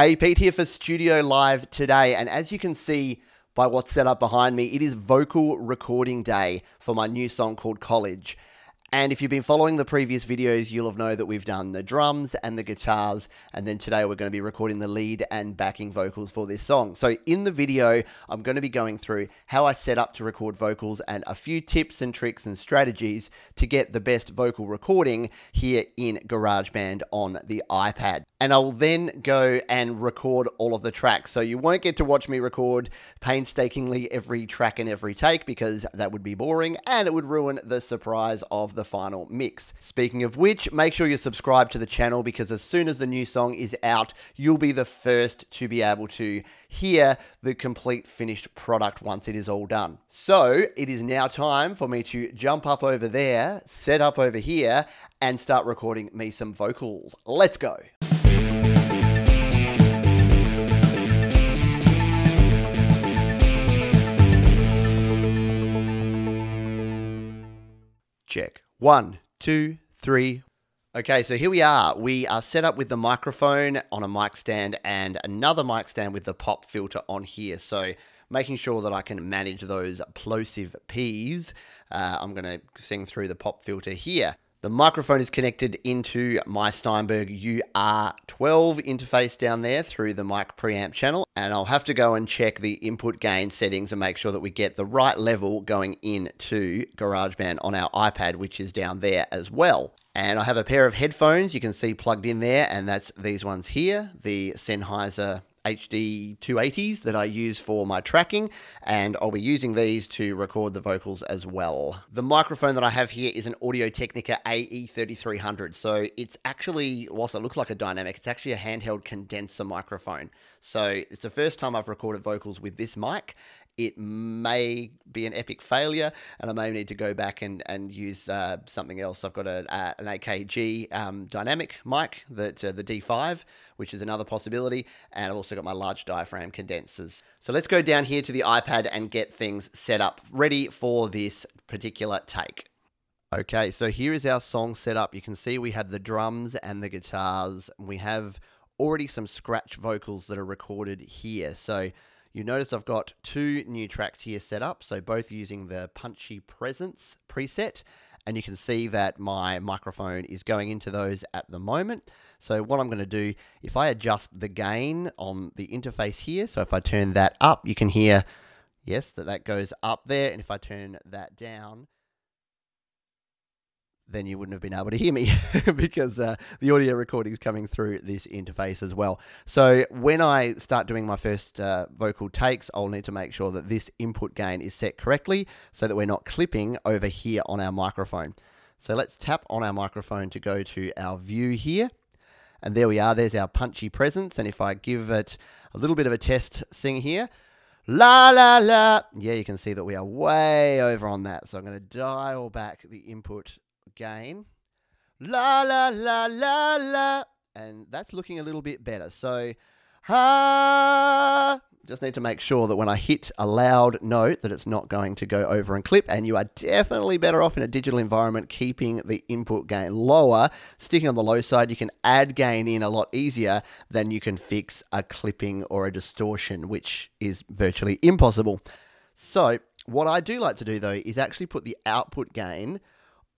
Hey, Pete here for Studio Live today. And as you can see by what's set up behind me, it is vocal recording day for my new song called College. And if you've been following the previous videos, you'll have known that we've done the drums and the guitars, and then today we're going to be recording the lead and backing vocals for this song. So in the video, I'm going to be going through how I set up to record vocals and a few tips and tricks and strategies to get the best vocal recording here in GarageBand on the iPad. And I'll then go and record all of the tracks. So you won't get to watch me record painstakingly every track and every take because that would be boring and it would ruin the surprise of the the final mix. Speaking of which, make sure you subscribe to the channel because as soon as the new song is out, you'll be the first to be able to hear the complete finished product once it is all done. So it is now time for me to jump up over there, set up over here, and start recording me some vocals. Let's go. Check. One, two, three. Okay, so here we are. We are set up with the microphone on a mic stand and another mic stand with the pop filter on here. So making sure that I can manage those plosive P's, uh, I'm going to sing through the pop filter here. The microphone is connected into my Steinberg UR12 interface down there through the mic preamp channel. And I'll have to go and check the input gain settings and make sure that we get the right level going into GarageBand on our iPad, which is down there as well. And I have a pair of headphones you can see plugged in there, and that's these ones here, the Sennheiser HD 280s that I use for my tracking, and I'll be using these to record the vocals as well. The microphone that I have here is an Audio Technica AE3300, so it's actually, whilst it looks like a dynamic, it's actually a handheld condenser microphone. So it's the first time I've recorded vocals with this mic, it may be an epic failure, and I may need to go back and, and use uh, something else. I've got a, an AKG um, dynamic mic, that uh, the D5, which is another possibility, and I've also got my large diaphragm condensers. So let's go down here to the iPad and get things set up, ready for this particular take. Okay, so here is our song set up. You can see we have the drums and the guitars. We have already some scratch vocals that are recorded here. So you notice I've got two new tracks here set up, so both using the Punchy Presence preset, and you can see that my microphone is going into those at the moment. So what I'm going to do, if I adjust the gain on the interface here, so if I turn that up, you can hear, yes, that that goes up there, and if I turn that down, then you wouldn't have been able to hear me because uh, the audio recording is coming through this interface as well. So when I start doing my first uh, vocal takes, I'll need to make sure that this input gain is set correctly so that we're not clipping over here on our microphone. So let's tap on our microphone to go to our view here. And there we are, there's our punchy presence. And if I give it a little bit of a test sing here, La la la. Yeah, you can see that we are way over on that. So I'm going to dial back the input gain. La la la la la. And that's looking a little bit better. So, ha. Just need to make sure that when I hit a loud note that it's not going to go over and clip. And you are definitely better off in a digital environment keeping the input gain lower. Sticking on the low side, you can add gain in a lot easier than you can fix a clipping or a distortion, which is virtually impossible. So, what I do like to do though is actually put the output gain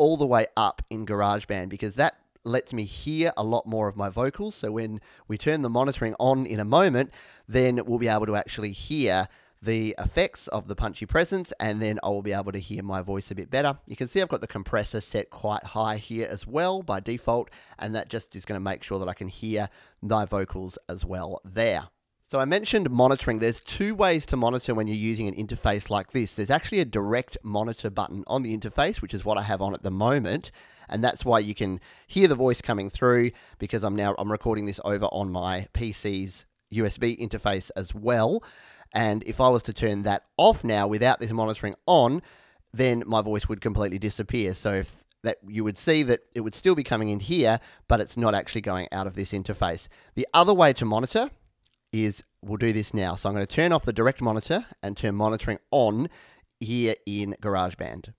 all the way up in GarageBand because that lets me hear a lot more of my vocals. So when we turn the monitoring on in a moment, then we'll be able to actually hear the effects of the punchy presence and then I will be able to hear my voice a bit better. You can see I've got the compressor set quite high here as well by default and that just is going to make sure that I can hear my vocals as well there. So I mentioned monitoring. There's two ways to monitor when you're using an interface like this. There's actually a direct monitor button on the interface, which is what I have on at the moment. And that's why you can hear the voice coming through because I'm now I'm recording this over on my PC's USB interface as well. And if I was to turn that off now without this monitoring on, then my voice would completely disappear. So if that you would see that it would still be coming in here, but it's not actually going out of this interface. The other way to monitor is we'll do this now. So I'm going to turn off the direct monitor and turn monitoring on here in GarageBand.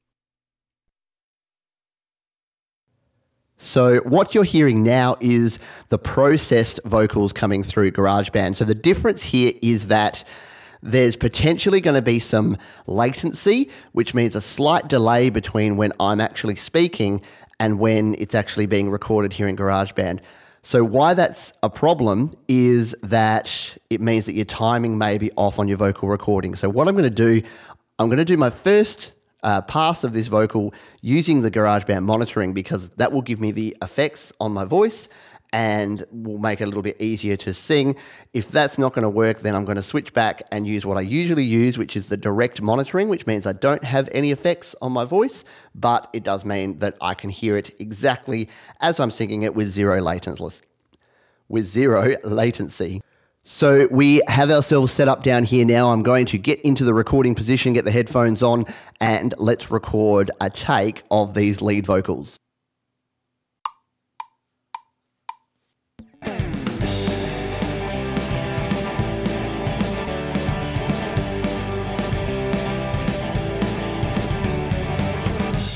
So, what you're hearing now is the processed vocals coming through GarageBand. So, the difference here is that there's potentially going to be some latency, which means a slight delay between when I'm actually speaking and when it's actually being recorded here in GarageBand. So, why that's a problem is that it means that your timing may be off on your vocal recording. So, what I'm going to do, I'm going to do my first uh, pass of this vocal using the GarageBand monitoring because that will give me the effects on my voice and will make it a little bit easier to sing. If that's not going to work, then I'm going to switch back and use what I usually use, which is the direct monitoring, which means I don't have any effects on my voice, but it does mean that I can hear it exactly as I'm singing it with zero latency. With zero latency. So we have ourselves set up down here now. I'm going to get into the recording position, get the headphones on, and let's record a take of these lead vocals.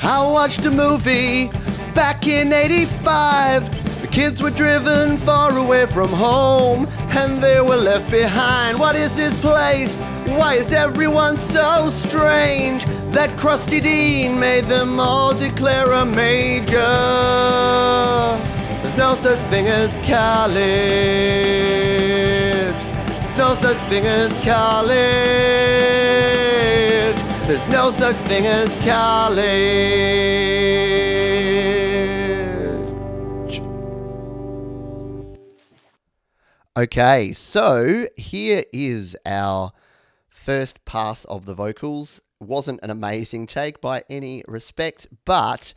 I watched a movie back in 85 The Kids were driven far away from home and they were left behind. What is this place? Why is everyone so strange? That crusty dean made them all declare a major. There's no such thing as college. There's no such thing as college. There's no such thing as college. Okay, so here is our first pass of the vocals. Wasn't an amazing take by any respect, but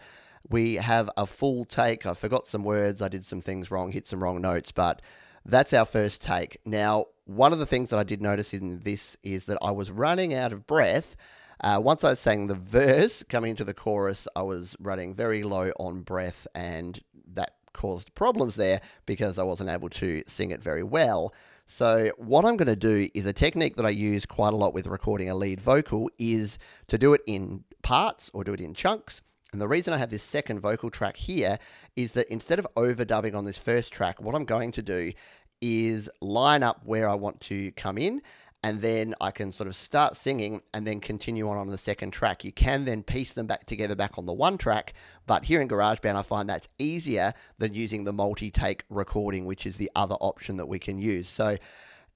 we have a full take. I forgot some words, I did some things wrong, hit some wrong notes, but that's our first take. Now, one of the things that I did notice in this is that I was running out of breath. Uh, once I sang the verse coming into the chorus, I was running very low on breath, and that caused problems there because I wasn't able to sing it very well. So what I'm going to do is a technique that I use quite a lot with recording a lead vocal is to do it in parts or do it in chunks. And the reason I have this second vocal track here is that instead of overdubbing on this first track, what I'm going to do is line up where I want to come in and then I can sort of start singing and then continue on on the second track. You can then piece them back together back on the one track, but here in GarageBand I find that's easier than using the multi-take recording, which is the other option that we can use. So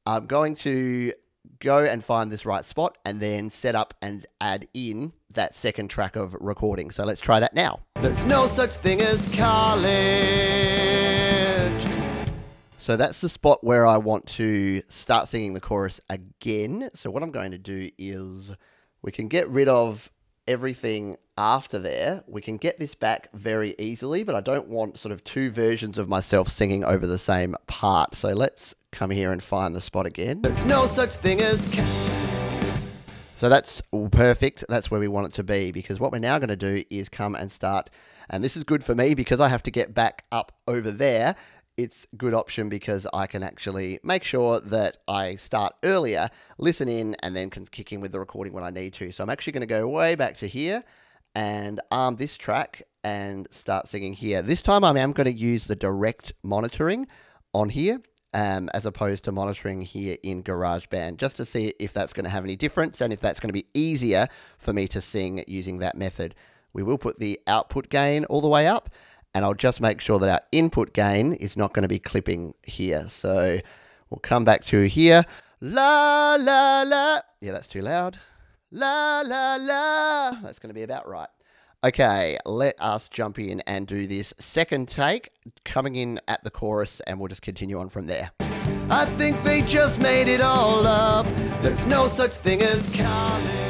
I'm going to go and find this right spot and then set up and add in that second track of recording. So let's try that now. There's no such thing as college. So that's the spot where I want to start singing the chorus again. So what I'm going to do is we can get rid of everything after there. We can get this back very easily, but I don't want sort of two versions of myself singing over the same part. So let's come here and find the spot again. There's no such thing as... So that's perfect. That's where we want it to be because what we're now going to do is come and start. And this is good for me because I have to get back up over there it's a good option because I can actually make sure that I start earlier, listen in, and then can kick in with the recording when I need to. So I'm actually going to go way back to here and arm this track and start singing here. This time I am going to use the direct monitoring on here um, as opposed to monitoring here in GarageBand just to see if that's going to have any difference and if that's going to be easier for me to sing using that method. We will put the output gain all the way up and I'll just make sure that our input gain is not going to be clipping here. So we'll come back to here. La, la, la. Yeah, that's too loud. La, la, la. That's going to be about right. Okay, let us jump in and do this second take, coming in at the chorus, and we'll just continue on from there. I think they just made it all up. There's no such thing as college.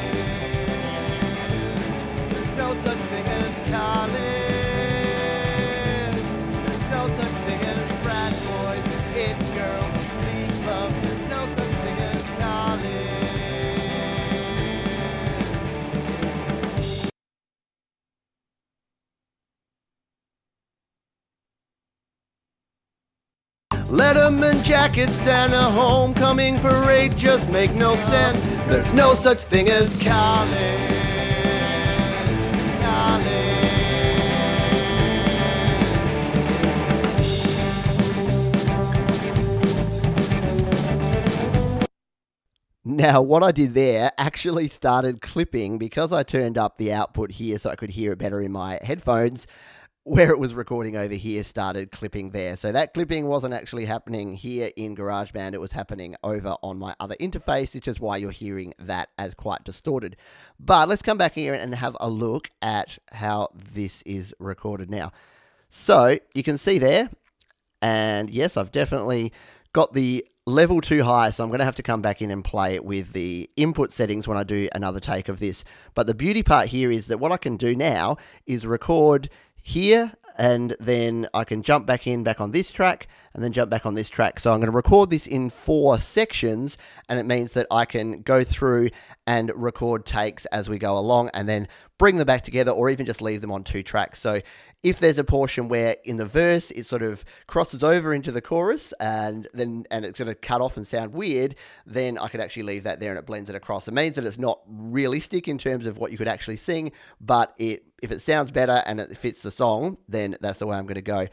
Movement jackets and a homecoming parade just make no sense. There's no such thing as college. Now, what I did there actually started clipping because I turned up the output here so I could hear it better in my headphones. Where it was recording over here started clipping there. So that clipping wasn't actually happening here in GarageBand, it was happening over on my other interface, which is why you're hearing that as quite distorted. But let's come back here and have a look at how this is recorded now. So you can see there, and yes, I've definitely got the level too high, so I'm going to have to come back in and play it with the input settings when I do another take of this. But the beauty part here is that what I can do now is record here and then I can jump back in back on this track and then jump back on this track. So I'm going to record this in four sections and it means that I can go through and record takes as we go along and then bring them back together or even just leave them on two tracks. So if there's a portion where in the verse it sort of crosses over into the chorus and then and it's going to cut off and sound weird, then I could actually leave that there and it blends it across. It means that it's not realistic in terms of what you could actually sing, but it if it sounds better and it fits the song, then that's the way I'm going to go.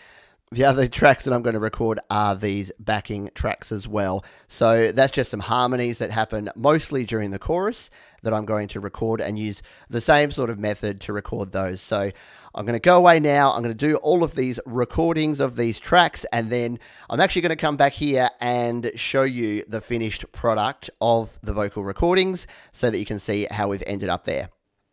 The other tracks that I'm going to record are these backing tracks as well. So that's just some harmonies that happen mostly during the chorus that I'm going to record and use the same sort of method to record those. So I'm going to go away now. I'm going to do all of these recordings of these tracks and then I'm actually going to come back here and show you the finished product of the vocal recordings so that you can see how we've ended up there.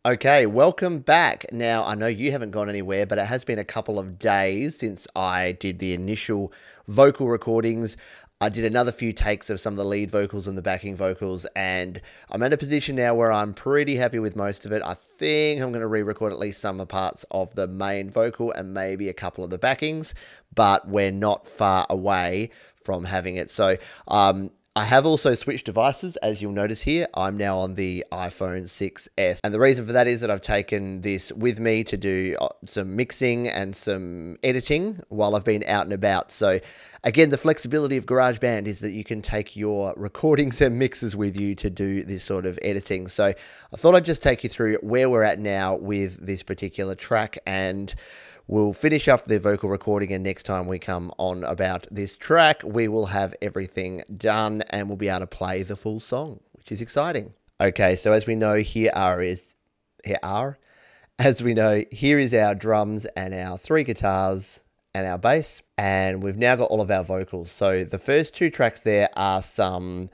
Okay, welcome back. Now, I know you haven't gone anywhere, but it has been a couple of days since I did the initial vocal recordings. I did another few takes of some of the lead vocals and the backing vocals, and I'm in a position now where I'm pretty happy with most of it. I think I'm going to re record at least some of the parts of the main vocal and maybe a couple of the backings, but we're not far away from having it. So, um, I have also switched devices, as you'll notice here. I'm now on the iPhone 6S. And the reason for that is that I've taken this with me to do uh, some mixing and some editing while I've been out and about. So, again, the flexibility of GarageBand is that you can take your recordings and mixes with you to do this sort of editing. So, I thought I'd just take you through where we're at now with this particular track and We'll finish up the vocal recording, and next time we come on about this track, we will have everything done and we'll be able to play the full song, which is exciting. Okay, so as we know, here are is here are, as we know, here is our drums and our three guitars and our bass, and we've now got all of our vocals. So the first two tracks there are some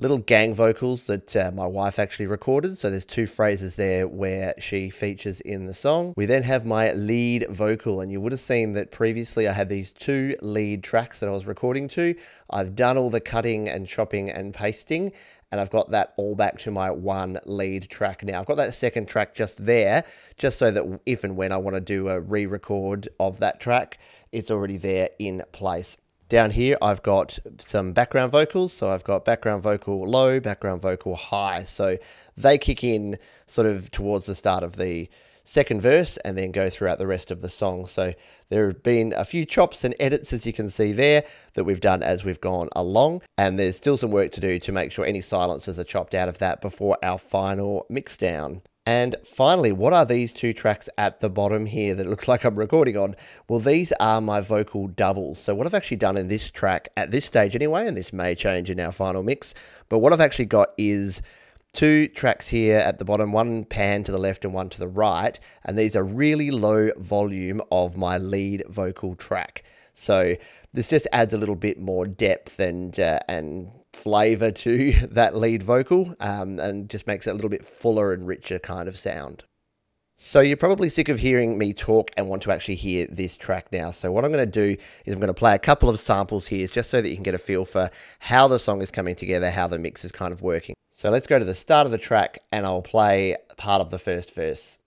little gang vocals that uh, my wife actually recorded. So there's two phrases there where she features in the song. We then have my lead vocal, and you would have seen that previously I had these two lead tracks that I was recording to. I've done all the cutting and chopping and pasting, and I've got that all back to my one lead track now. I've got that second track just there, just so that if and when I want to do a re record of that track, it's already there in place. Down here, I've got some background vocals. So I've got background vocal low, background vocal high. So they kick in sort of towards the start of the second verse and then go throughout the rest of the song. So there have been a few chops and edits, as you can see there, that we've done as we've gone along. And there's still some work to do to make sure any silences are chopped out of that before our final mix down. And finally, what are these two tracks at the bottom here that looks like I'm recording on? Well, these are my vocal doubles. So what I've actually done in this track, at this stage anyway, and this may change in our final mix, but what I've actually got is two tracks here at the bottom, one pan to the left and one to the right, and these are really low volume of my lead vocal track. So this just adds a little bit more depth and uh, and flavor to that lead vocal um, and just makes it a little bit fuller and richer kind of sound. So you're probably sick of hearing me talk and want to actually hear this track now. So what I'm going to do is I'm going to play a couple of samples here just so that you can get a feel for how the song is coming together, how the mix is kind of working. So let's go to the start of the track and I'll play part of the first verse.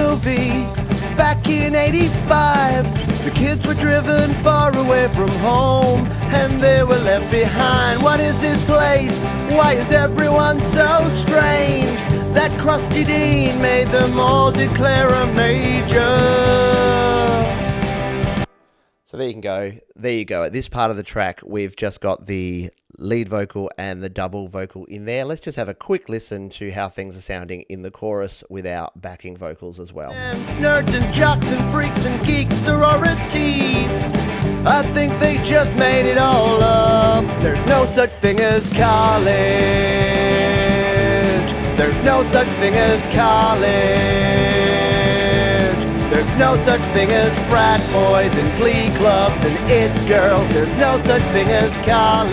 Movie back in 85. The kids were driven far away from home and they were left behind. What is this place? Why is everyone so strange? That crusty dean made them all declare a major. So there you can go. There you go. At this part of the track, we've just got the lead vocal and the double vocal in there. Let's just have a quick listen to how things are sounding in the chorus without backing vocals as well. Nerds and jocks and freaks and geeks, sororities. I think they just made it all up. There's no such thing as college. There's no such thing as college. There's no such thing as frat boys and glee clubs and it girls. There's no such thing as college.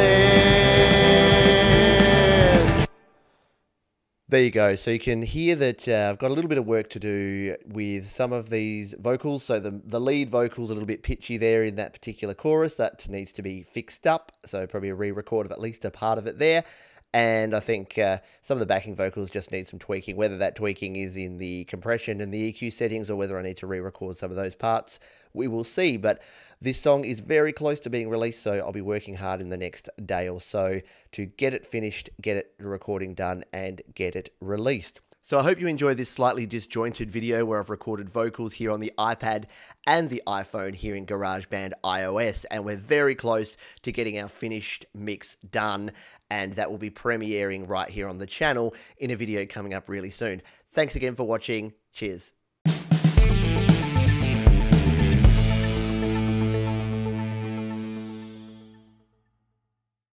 There you go. So you can hear that uh, I've got a little bit of work to do with some of these vocals. So the, the lead vocal's a little bit pitchy there in that particular chorus. That needs to be fixed up. So probably a re-record of at least a part of it there. And I think uh, some of the backing vocals just need some tweaking, whether that tweaking is in the compression and the EQ settings or whether I need to re record some of those parts. We will see. But this song is very close to being released, so I'll be working hard in the next day or so to get it finished, get it recording done, and get it released. So I hope you enjoy this slightly disjointed video where I've recorded vocals here on the iPad and the iPhone here in GarageBand iOS. And we're very close to getting our finished mix done. And that will be premiering right here on the channel in a video coming up really soon. Thanks again for watching. Cheers.